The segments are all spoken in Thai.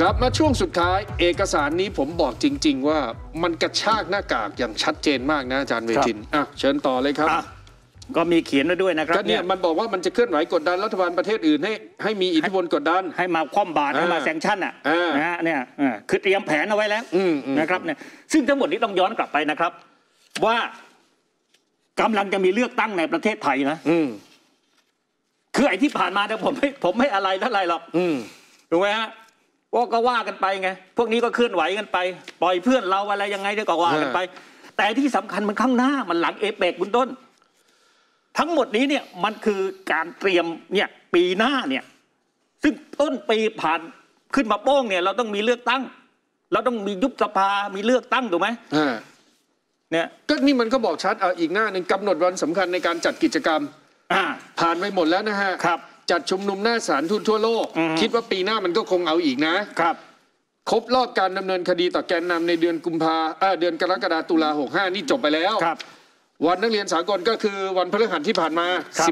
กลับมาช่วงสุดท้าย เอกสารนี้ผมบอกจริง ๆ ว่ามันกระชากหน้ากากอย่างชัดเจนมากนะอาจารย์เวทินอะเชิญต่อเลยครับอะก็มีเขียนไว้ด้วยนะครับก็เนี่ยมันบอกว่ามันจะเคลื่อนไหวกดดันรัฐบาลประเทศอื่นให้ให้มีอิทธิพลกดดัน ให้มาคว่ำบาตรให้มาอ่าแซงชั่นอะอ่านนะฮะเนี่ยอ่าคือเตรียมแผนเอาไว้แล้วอืมอืมนะครับเนี่ยซึ่งทั้งหมดนี้ต้องย้อนกลับไปนะครับ ว่ากำลังจะมีเลือกตั้งในประเทศไทยนะอืมคือไอ้ที่ผ่านมาเนี่ยผมไม่ผมไม่อะไรเท่าไหร่หรอกอืมถูกไหมฮะว่า ก็ว่ากันไปไง พวกนี้ก็เคลื่อนไหวกันไป ปล่อยเพื่อนเราอะไรยังไงเดี๋ยวก็ว่ากันไป แต่ที่สำคัญมันข้างหน้ามันหลังเอเปกคุณต้น ทั้งหมดนี้เนี่ยมันคือการเตรียมเนี่ยปีหน้าเนี่ย ซึ่งต้นปีผ่านขึ้นมาโป้งเนี่ย เราต้องมีเลือกตั้ง เราต้องมียุบสภามีเลือกตั้งถูกไหมอ่าเนี่ยก็นี่มันก็บอกชัดเอาอีกหน้าหนึ่งกำหนดวันสำคัญในการจัดกิจกรรมอ่าผ่านไปหมดแล้วนะฮะครับ จัดชุมนุมหน้าศาลทูตทั่วโลกอือฮึคิดว่าปีหน้ามันก็คงเอาอีกนะครับ ครบรอบการดำเนินคดีต่อแกนนำในเดือนกุมภาเอ่อเดือนกรกฎาตุลา65นี่จบไปแล้วครับ วันนักเรียนสากลก็คือวันพฤหัสที่ผ่านมาครับ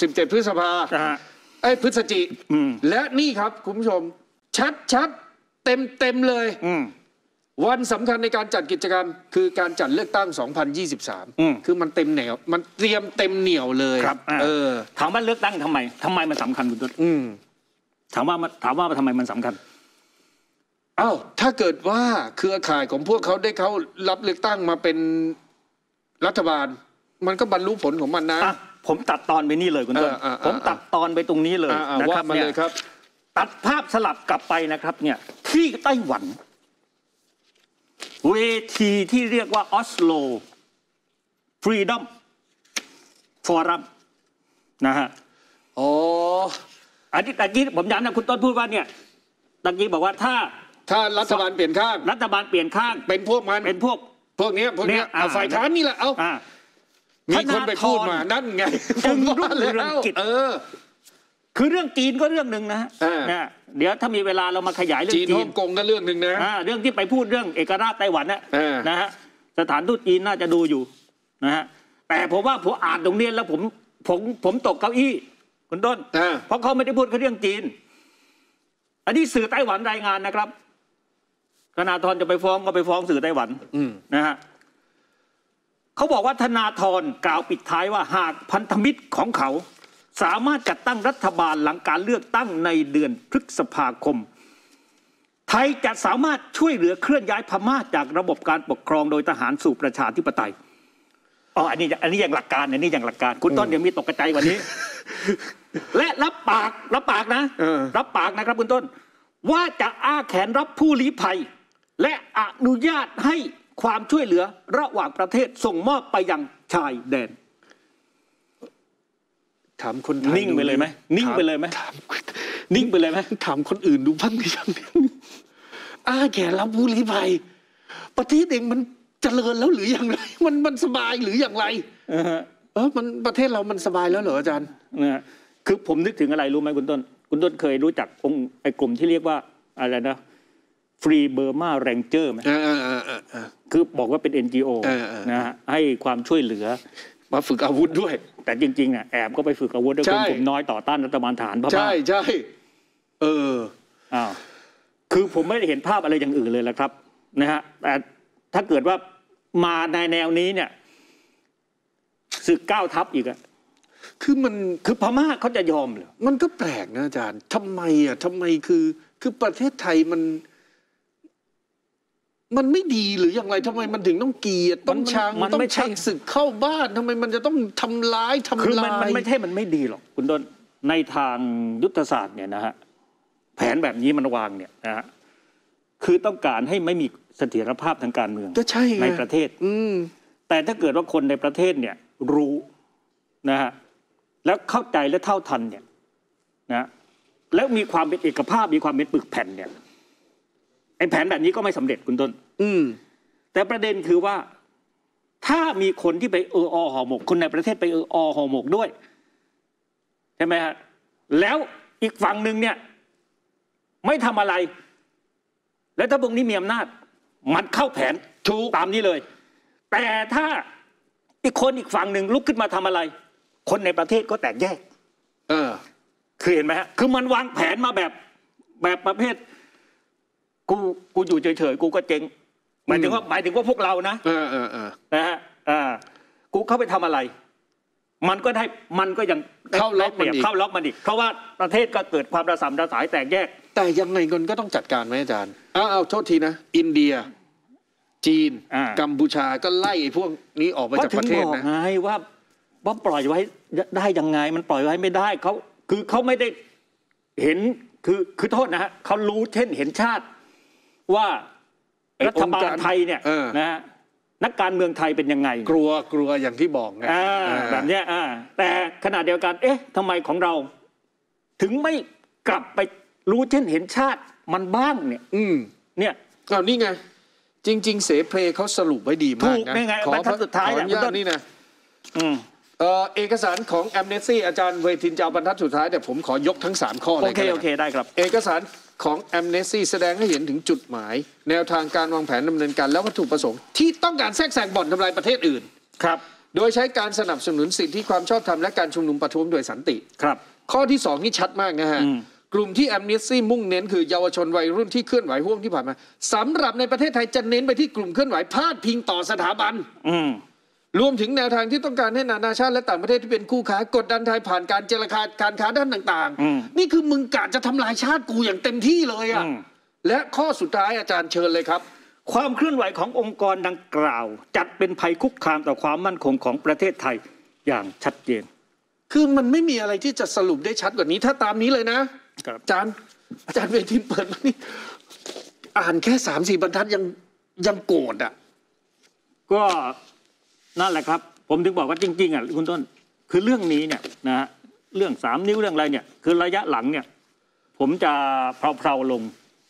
17 17 พฤษภานะฮะไอ้ยพฤศจิอืมและนี่ครับคุณผู้ชม ชัดชัดเต็มเต็มเลยอืม วันสำคัญในการจัดกิจกรรม คือการจัดเลือกตั้งอืม2023 คือมันเต็มเหนียว มันเตรียมเต็มเหนียวเลยครับอ่าเออถามว่าเลือกตั้งทำไมทำไมมันสำคัญคุณต้นอืมถามว่ามันถามว่าทำไมมันสำคัญอ้าวถ้าเกิดว่าเครือข่ายของพวกเขาได้เขารับเลือกตั้งมาเป็นรัฐบาล มันก็บรรลุผลของมันนะอะผมตัดตอนไปนี่เลยคุณต้นเออเออเออผมตัดตอนไปตรงนี้เลยอ่าอ่านะคว่ารับมาเนี่เลยยครับตัดภาพสลับกลับไปนะครับ เนี่ย ที่ไต้หวัน เวทีที่เรียกว่าออสโลฟรีดอมฟอรัมนะฮะอ๋ออันนี้ตะกี้ผมย้ำนะคุณต้นพูดว่าเนี่ยตะกี้บอกว่าถ้าถ้ารัฐบาลเปลี่ยนข้าง รัฐบาลเปลี่ยนข้าง เป็นพวกมันเป็นพวก พวกเนี้ยพวกเนี้ยเนี่ยอ่าเอาฝ่ายค้านนี่แหละเอาอ่ามีคนไปพูดมาธนาธรนั่นไงจึงผมว่ารุ่งเรืองแล้วกิจเออ คือเรื่องจีนก็เรื่องหนึ่งนะฮะอ่า นะเดี๋ยวถ้ามีเวลาเรามาขยายเรื่องจีนจีฮ่อนงกงก็เรื่องหนึ่งนะ อ่าเรื่องที่ไปพูดเรื่องเอกราชไต้หวันน่ะเออนะฮะสถานทูตจีนน่าจะดูอยู่นะฮะแต่ผมว่าผมอ่านตรงนี้แล้วผมผมผมตกเก้าอี้คุณต้น อ่าเพราะเขาไม่ได้พูดแค่เรื่องจีน อันนี้สื่อไต้หวันรายงานนะครับธนาธรจะไปฟ้องก็ไปฟ้องสื่อไต้หวันอืมนะฮะเขาบอกว่าธนาธรกล่าวปิดท้ายว่าหากพันธมิตรของเขา สามารถจัดตั้งรัฐบาลหลังการเลือกตั้งในเดือนพฤษภาคม ไทยจะสามารถช่วยเหลือเคลื่อนย้ายพม่าจากระบบการปกครองโดยทหารสู่ประชาธิปไตยอ๋ออันนี้อันนี้อย่างหลักการอันนี้อย่างหลักการ คุณต้นเดี๋ยวมีตกกระจายกว่านี้ และรับปากรับปากนะเออรับปากนะครับคุณต้น ว่าจะอ้าแขนรับผู้ลี้ภัย และอนุญาตให้ความช่วยเหลือระหว่างประเทศส่งมอบไปยังชายแดน ถามคนไทยนิ่งไปเลยไหมดูนิ่งไปเลยไหมถามนิ่งไปเลยไหมถามคนอื่นดูบ้างหรือยังอ้าแก่รับผู้ลี้ภัยประเทศเองมันเจริญแล้วหรืออย่างไร มันมันสบายหรืออย่างไรเออฮะเออมันประเทศเรามันสบายแล้วเหรออาจารย์นะฮะคือผมนึกถึงอะไรรู้ไหมคุณต้น คุณต้นเคยรู้จักองค์ไอ้กลุ่มที่เรียกว่าอะไรนะ Free Burma Rangers ไหมอ่าอ่าอ่าอ่าอ่าคือบอกว่าเป็น NGO เออเออนะฮะให้ความช่วยเหลือ มาฝึกอาวุธด้วย แต่จริงๆอะแอบก็ไปฝึกอาวุธด้วยใช่คนกลุ่มน้อยต่อต้านรัฐบาลฐานพม่าใช่ใช่เอออ้าวคือผมไม่ได้เห็นภาพอะไรอย่างอื่นเลยละครับนะฮะแต่ถ้าเกิดว่ามาในแนวนี้เนี่ยศึกก้าวทัพอีกอะคือมันคือพม่าเขาจะยอมเหรอมันก็แปลกนะอาจารย์ทำไมอะทำไมคือ คือประเทศไทยมัน มันไม่ดีหรืออย่างไรทำไมมันถึงต้องเกลียดต้องชังต้องชักศึกเข้าบ้านทำไมมันจะต้องทำร้ายทำคือมัลานมันยไม่ใช่มันไม่ดีหรอกคุณต้นในทางยุทธศาสตร์เนี่ยนะฮะแผนแบบนี้มันวางเนี่ยนะฮะคือต้องการให้ไม่มีเสถียรภาพทางการเมืองก็ใช่ไงในประเทศ อืมแต่ถ้าเกิดว่าคนในประเทศเนี่ย รู้นะฮะแล้วเข้าใจและเท่าทันเนี่ยนะแล้วมีความเป็นเอกภาพมีความเป็นปึกแผ่นเนี่ยไอ้แผนแบบนี้ก็ไม่สำเร็จคุณต้น อืม แต่ประเด็นคือว่า ถ้ามีคนที่ไปเอออห่อหมก คนในประเทศไปเอออห่อหมกด้วย ใช่ไหมฮะแล้วอีกฝั่งหนึ่งเนี่ย ไม่ทำอะไร แล้วถ้าพวกนี้มีอำนาจ มันเข้าแผนถูกตามนี้เลย แต่ถ้าอีกคนอีกฝั่งหนึ่งลุกขึ้นมาทำอะไร คนในประเทศก็แตกแยก เออ คือเห็นไหมฮะคือมันวางแผนมาแบบแบบประเภทกูกูอยู่เฉยๆกูก็เจ๊ง หมายถึงว่าหมายถึงว่าพวกเรานะเออเออเออนะฮะอ่ากูเข้าไปทำอะไร มันก็ได้มันก็ยังได้เข้าล็อกมันอีกได้เปรียบเข้าล็อกมันอีก เพราะว่าประเทศก็เกิดความระสำระสายแตกแยก แต่ยังไงเงินก็ต้องจัดการไหมอาจารย์อ้าวเอาโทษทีนะ อินเดีย จีนอ่ากัมพูชาก็ไล่ไอ้พวกนี้ออกไปก็จากถึปงระเทบศอกนะไงว่าว่าปล่อยไว้ได้ยังไง มันปล่อยไว้ไม่ได้เขาคือเขาไม่ได้เห็นคือคือโทษนะฮะเขารู้เช่นเห็นชาติว่าไอ้ รัฐบาองค์ลการไทยเนี่ยเออนะฮะนักการเมืองไทยเป็นยังไง กลัวกลัวอย่างที่บอกไงอ่าอ่าแบบเนี้ยอ่าแต่ขณะเดียวกัน เอ๊ะทำไมของเรา ถึงไม่กลับไปรู้เช่นเห็นชาติมันบ้างเนี่ย อืมเนี่ยเอานี่ไง จริง ๆ เสเพลเขาสรุปไว้ดีมากถูกนะนี่ไงขอบรรทัดสุดท้ายขออนุญาเนี่ยนี่นะอืมเอ่อเอกสารของแอมเนสตี้อาจารย์เวทินจะเอาบรรทัดสุดท้ายแต่ผมขอยกทั้ง 3 ข้อเลยเคก็แล้วกันโอเคโอเคได้ครับ เอกสาร ของแอมเนสตี้แสดงให้เห็นถึงจุดหมาย แนวทางการวางแผนดำเนินการและวัตถุประสงค์ ที่ต้องการแทรกแซงบ่อนทำลายประเทศอื่น ครับ โดยใช้การสนับสนุนสิทธิความชอบธรรมและการชุมนุมประท้วงโดยสันติ ครับ ข้อที่ 2 นี่ชัดมากนะฮะอืมกลุ่มที่แอมเนสซี่มุ่งเน้นคือเยาวชนวัยรุ่นที่เคลื่อนไหวห่วงที่ผ่านมาสำหรับในประเทศไทยจะเน้นไปที่กลุ่มเคลื่อนไหวพาดพิงต่อสถาบัน อืม รวมถึงแนวทางที่ต้องการให้นานาชาติและต่างประเทศที่เป็นคู่ค้ากดดันไทยผ่านการเจรจาการค้าด้านต่างอืมๆนี่คือมึงกะจะทำลายชาติกูอย่างเต็มที่เลยอะอืมและข้อสุดท้ายอาจารย์เชิญเลยครับ ความเคลื่อนไหวขององค์กรดังกล่าว จัดเป็นภัยคุกคามต่อความมั่นคงของประเทศไทยอย่างชัดเจน คือมันไม่มีอะไรที่จะสรุปได้ชัดกว่านี้ ถ้าตามนี้เลยนะครับอาจารย์อาจารย์เวทินเปิดมานี่อ่านแค่สามสี่บรรทัดยังยังโกรธอะก็ นั่นแหละครับ ผมถึงบอกว่าจริงๆอะคุณต้น คือเรื่องนี้เนี่ยนะฮะเรื่องสามนิ้วเรื่องอะไรเนี่ย คือระยะหลังเนี่ย ผมจะเพลาๆลง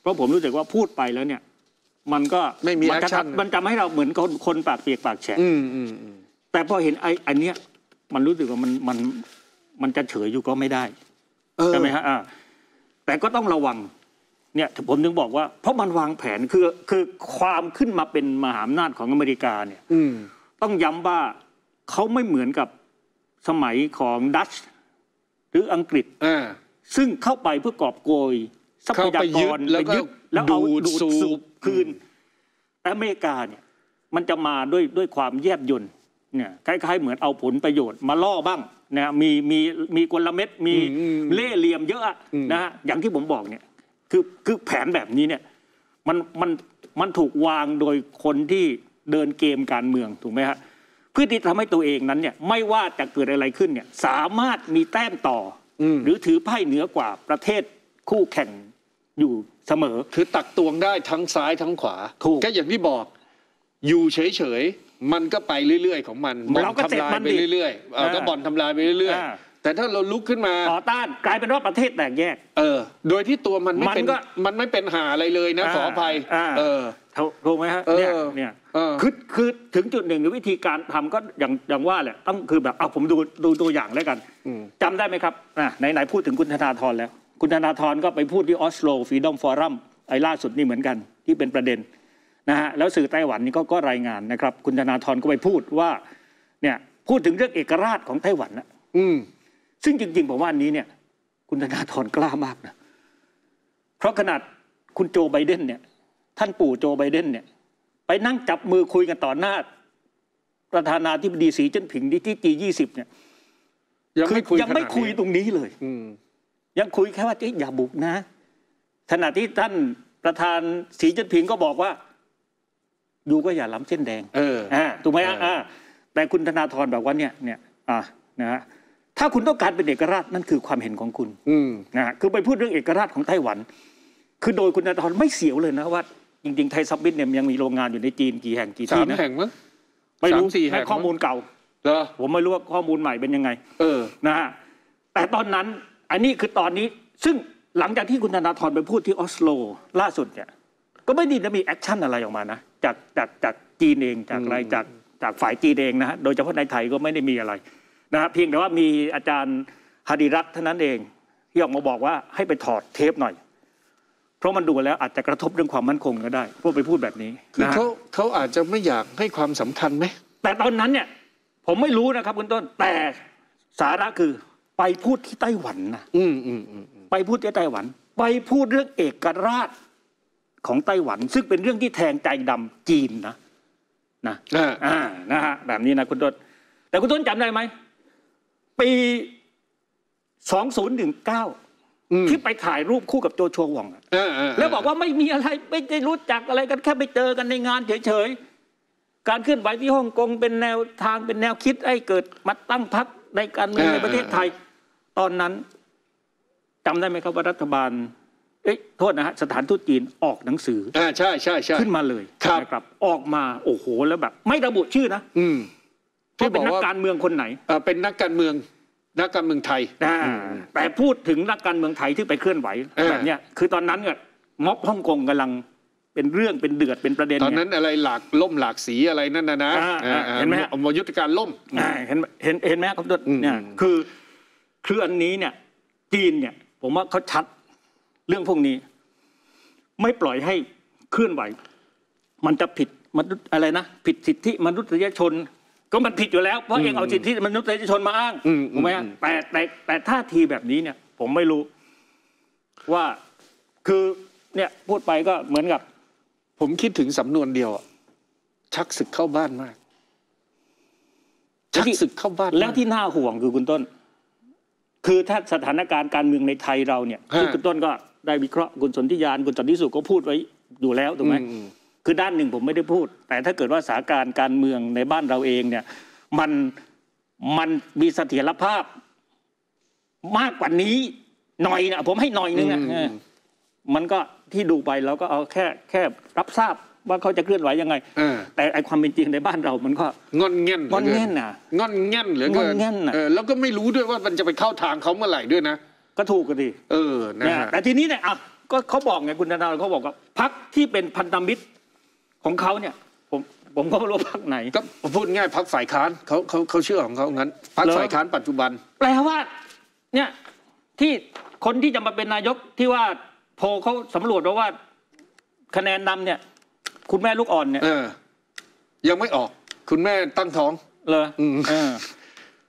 เพราะผมรู้สึกว่าพูดไปแล้วเนี่ย มันก็ไม่มีนจะ action ทำมันจะให้เราเหมือนคนคนปากเปียกปากแฉะอืมอืมอืมแต่พอเห็นไอ้อันเนี้ยมันรู้สึกว่ามันมันมันจะเฉยอยู่ก็ไม่ได้เออใช่ไหมฮะอ่าแต่ก็ต้องระวัง เนี่ยผมถึงบอกว่า เพราะมันวางแผนคือคือความขึ้นมาเป็นมหาอำนาจของอเมริกาเนี่ยอืม ต้องย้ำว่าเขาไม่เหมือนกับสมัยของดัชหรืออังกฤษ อ่า ซึ่งเข้าไปเพื่อกอบโกยทรัพยากรเข้าไปยึดแล้วก็ไปยึดแล้วเอาดูดดูดสูบสูบคืนแต่อเมริกาเนี่ยมันจะมาด้วยด้วยความแยบยลเนี่ยคล้ายๆ เหมือนเอาผลประโยชน์มาล่อบ้างนะมีมีมีกลเม็ดมีอืมเล่ห์เหลี่ยมเยอะอะอืมนะฮะอย่างที่ผมบอกเนี่ยคือคือแผนแบบนี้เนี่ยมันมันมันถูกวางโดยคนที่ เดินเกมการเมืองถูกไหมฮะเพื่อที่ทำให้ตัวเองนั้นเนี่ยไม่ว่าจะเกิดอะไรขึ้นเนี่ยสามารถมีแต้มต่ออมหรือถือไพ่เหนือกว่าประเทศคู่แข่งอยู่เสมอ คือตักตวงได้ทั้งซ้ายทั้งขวาถูกก็อย่างที่บอกอยู่เฉยๆมันก็ไปเรื่อยๆ ของมันบ่อนเราก็เสร็จทำลายมันไปดิเรื่อยๆเออก็อ่าบ่อนทำลายไปเรื่อยอ่าๆแต่ถ้าเราลุกขึ้นมาต่อต้านกลายเป็นว่าประเทศแตกแยก เออ โดยที่ตัวมันไม่เป็นมันก็มันไม่เป็นหาอะไรเลยนะอ่าขออภัยอ่าเออ ถูกถูกไหมฮะเออเนี่ยเนี่ยเออคือคือถึงจุดหนึ่งวิธีการทำก็อย่างอย่างว่าแหละต้องคือแบบเอาผมดูดูตัวอย่างแล้วกันอืมจำได้ไหมครับอะไหนไหนพูดถึงคุณธนาธรแล้ว คุณธนาธรก็ไปพูดที่ออสโลฟรีดอมฟอรัมไอ้ล่าสุดนี่เหมือนกันที่เป็นประเด็นนะฮะแล้วสื่อไต้หวันนี่ก็ก็รายงานนะครับ คุณธนาธรก็ไปพูดว่าเนี่ยพูดถึงเรื่องเอกราชของไต้หวันนะอืมซึ่งจริงๆผมว่าอันนี้เนี่ย คุณธนาธรกล้ามากนะเพราะขนาดคุณโจไบเดนเนี่ย ท่านปู่โจไบเดนเนี่ยไปนั่งจับมือคุยกันต่อหน้า ประธานาธิบดีสีจิ้นผิงที่ที่จียี่สิบเนี่ยยังไม่คุยยังไม่ขนาดนี้คุยตรงนี้เลยอืมยังคุยแค่ว่าเจ๊อย่าบุกนะขณะที่ท่านประธานสีจิ้นผิงก็บอกว่าอยู่ก็อย่าล้ำเส้นแดง เอออ่าถูกไหมเอออ่อ่าแต่คุณธนาธรบอกว่าเนี่ยเนี่ยอ่านะฮะถ้าคุณต้องการเป็นเอกราชนั่นคือความเห็นของคุณอืมนะฮะคือไปพูดเรื่องเอกราชของไต้หวัน คือโดยคุณธนาธรไม่เสียวเลยนะว่า จริงๆไทยซัมมิทเนี่ยยังมีโรงงานอยู่ในจีนกี่แห่งกี่ที่นะสามแห่งมั้งไม่รู้สามสี่แห่งให้ข้อมูลเก่าเหรอผมไม่รู้ว่าข้อมูลใหม่เป็นยังไง เออนะฮะแต่ตอนนั้นอันนี้คือตอนนี้ซึ่งหลังจากที่คุณธนาธรไปพูดที่ออสโลล่าสุดเนี่ยก็ไม่ได้มีนะมี action อะไรออกมานะจากจากจากจีนเองจากอะไรอืมจากจากฝ่ายจีนเองนะฮะโดยเฉพาะในไทยก็ไม่ได้มีอะไรนะฮะเพียงแต่ว่ามีอาจารย์ฮาดิรัตน์เท่านั้นเองที่ออกมาบอกว่าให้ไปถอดเทปหน่อย เพราะมันดูแล้วอาจจะกระทบเรื่องความมั่นคงก็ได้พวกไปพูดแบบนี้คือนะฮะเขาเขาอาจจะไม่อยากให้ความสำคัญไหม แต่ตอนนั้นเนี่ยผมไม่รู้นะครับคุณต้นแต่สาระคือไปพูดที่ไต้หวันนะอืมอืมอืมอืมไปพูดที่ไต้หวัน ไปพูดเรื่องเอกราชของไต้หวัน ซึ่งเป็นเรื่องที่แทงใจดำจีนนะนะ อ่าอ่า นะฮะ แบบนี้นะคุณต้น แต่คุณต้นจำได้ไหม ปี 2019อืม ที่ไปถ่ายรูปคู่กับโจชัวหว่องอะเออเออแล้วบอกว่าไม่มีอะไรไม่ได้รู้จักอะไรกันแค่ไปเจอกันในงานเฉยๆการเคลื่อนไหวที่ฮ่องกงเป็นแนวทางเป็นแนวคิดให้เกิดมาตั้งพรรคในการเมืองในประเทศไทย ตอนนั้นจำได้ไหมครับว่ารัฐบาลเอ๊ะโทษนะฮะสถานทูตจีนออกหนังสืออ่าใช่ใช่ใช่ขึ้นมาเลยครับนะครับออกมาโอ้โหแล้วแบบ ไม่ระบุชื่อนะ อืมที่เป็นนักเขาบอกว่าการเมืองคนไหนเอ่อเป็นนักการเมือง นักการเมืองไทย อ่าแต่พูดถึงนักการเมืองไทยที่ไปเคลื่อนไหวเออ แบบเนี้ยคือตอนนั้นเนี่ยม็อบฮ่องกงกำลังเป็นเรื่องเป็นเดือดเป็นประเด็นตอนเย นั้นอะไรหลากล่มหลากสีอะไรนั่นนะนะอ่าอ่าอ่าเห็นไหมฮะมยุทธการล่ม อ่าเห็นเห็นเห็นไหมครับทุกอืม เนี่ยคือคืออันนี้เนี่ย จีนเนี่ย ผมว่าเขาชัดเรื่องพวกนี้ ไม่ปล่อยให้เคลื่อนไหว มันจะผิดมนุษย์อะไรนะผิดสิทธิมนุษยชน ก็มันผิดอยู่แล้วเพราะเองเอาสิทธิมนุษยชนมาอ้างอืมถูกไหมฮะอืมแต่แต่แต่ท่าทีแบบนี้เนี่ย ผมไม่รู้ ว่าคือเนี่ยพูดไปก็เหมือนกับ ผมคิดถึงสำนวนเดียวอะชักศึกเข้าบ้านมาก ชักศึกเข้าบ้านมากแล้วที่น่าห่วงคือคุณต้น คือถ้าสถานการณ์การเมืองในไทยเราเนี่ยฮะที่คุณต้นก็ได้วิเคราะห์คุณสนธิยานคุณสันติสุขก็พูดไว้อยู่แล้วถูกไหมอืม คือด้านหนึ่งผมไม่ได้พูด แต่ถ้าเกิดว่าสถานการณ์การเมืองในบ้านเราเองเนี่ยมันมันมีเสถียรภาพมากกว่านี้หน่อยนะผมให้หน่อยนึงนะอืมเออมันก็ที่ดูไปเราก็เอาแค่แค่รับทราบว่าเขาจะเคลื่อนไหวยังไงเออแต่ไอความเป็นจริงในบ้านเรามันก็งอนแง่นหลืงอนกิแง่นน่ะงอนแง่นเหลือเกิงอนแง่นน่ะเออแล้วก็ไม่รู้ด้วยว่ามันจะไปเข้าทางเขาเมื่อไหร่ด้วยนะก็ถูกกันดิเออนะเนี่ยฮะแต่ทีนี้เนี่ยอะก็เขาบอกไงคุณธนาเขาบอกว่าพักที่เป็นพันธมิตร ของเขาเนี่ยผมผมก็ไม่รู้พักไหนก็พูดง่ายพักฝ่ายค้านเขาเขาเขาเชื่อของเขางั้นพักเหรอฝ่ายค้านปัจจุบัน แปลว่า เนี่ยที่คนที่จะมาเป็นนายกที่ว่าโพลเขาสำรวจว่าว่าคะแนนนำเนี่ย คุณแม่ลูกอ่อนเนี่ยเออยังไม่ออก คุณแม่ตั้งท้องเลยอืมเออ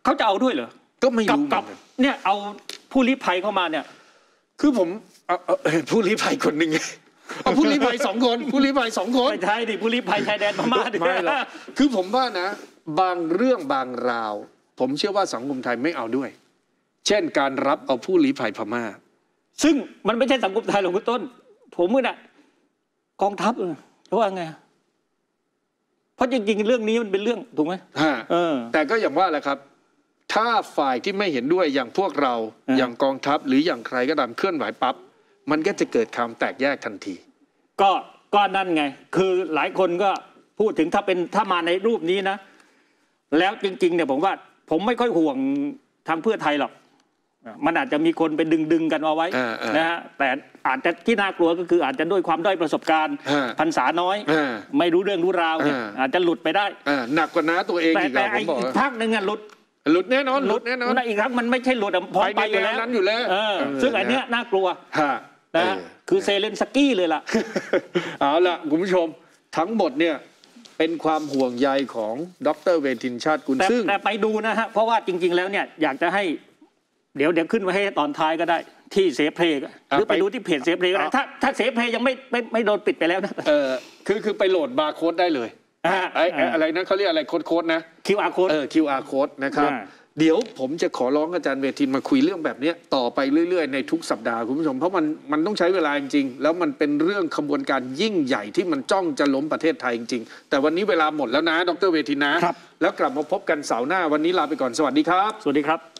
เขาจะเอาด้วยเหรอก็ไม่กับรู้เหมืกัอบนกันเนี่ยเอาผู้ลี้ภัยเข้ามาเนี่ย คือผมเอาเอาเอ่อผู้ลี้ภัยคนหนึ่ง เอาผู้ลี้ภัยสองคนผู้ลี้ภัยสองคนไม่ใช่ดิผู้ลี้ภัยชายแดนพม่าดิไม่หรอกคือผมว่านะ บางเรื่องบางราว ผมเชื่อว่าสังคมไทยไม่เอาด้วย เช่นการรับเอาผู้ลี้ภัยพม่า ซึ่งมันไม่ใช่สังคมไทยหรอกคุณต้น ผมเนี่ยกองทัพเออเพราะว่าไงเพราะจริงๆเรื่องนี้มันเป็นเรื่องถูกไหมฮะเออแต่ก็อย่างว่าแหละครับถ้าฝ่ายที่ไม่เห็นด้วยอย่างพวกเราอ่าอย่างกองทัพหรืออย่างใครก็ตามเคลื่อนไหวปั๊บ มันก็จะเกิดความแตกแยกทันที ก็ก็นั่นไง คือหลายคนก็พูดถึงถ้าเป็นถ้ามาในรูปนี้นะ แล้วจริง ๆ เนี่ยผมว่า ผมไม่ค่อยห่วงทางเพื่อไทยหรอกมันอาจจะมีคนไปดึงดึงๆกันเอาไว้อ่าอ่านนะฮะแต่อาจจะที่น่ากลัวก็คืออาจจะด้วยความด้อยประสบการณ์อ่าพรรษาน้อยอ่าไม่รู้เรื่องรู้ราวเนี่ยอ่าอาจจะหลุดไปได้อ่าหนักกว่าน้าตัวเองแต่อีกแต่อะผไอ้มบอกอีกว่าภาคหนึ่งอะหลุด หลุดแน่นอนหลุดแน่นอนอีกครั้งมันไม่ใช่หลุดอะพร้อมไปไปในอยู่แล้วแนวนั้นอยู่แล้วเออเออซึ่งอันเนี้ยน่ากลัวฮะนะฮะเออคือเซเลนสกี้เลยล่ะ เอาละคุณผู้ชมทั้งหมดเนี่ยเป็นความห่วงใยของดรเวทินชาติกุลแต่ซึ่งแต่ไปดูนะฮะ เพราะว่าจริง ๆ แล้วเนี่ยอยากจะให้ เดี๋ยวเดี๋ยวขึ้นไว้ให้ตอนท้ายก็ได้ ที่เสเพลกหรือไปดูที่เพจเสเพลก็ได้อะถ้าถ้าเสเพลยังไม่ไม่ไม่โดนปิดไปแล้วนะเออคือคือไปโหลดบาร์โค้ดได้เลย อ่าไอ้ไอ้อะไรนะเขาเรียกอะไรโค้ดโค้ดนะ QR code เออ QR code นะครับ อ่า เดี๋ยวผมจะขอร้องอาจารย์เวทินมาคุยเรื่องแบบเนี้ยต่อไปเรื่อยๆ ในทุกสัปดาห์คุณผู้ชม เพราะมันมันต้องใช้เวลาจริงๆ แล้วมันเป็นเรื่องขบวนการยิ่งใหญ่ที่มันจ้องจะล้มประเทศไทยจริงๆ แต่วันนี้เวลาหมดแล้วนะ ดรเวทินนะแล้วกลับมาพบกันเสาร์หน้าวันนี้ลาไปก่อนสวัสดีครับ สวัสดีครับ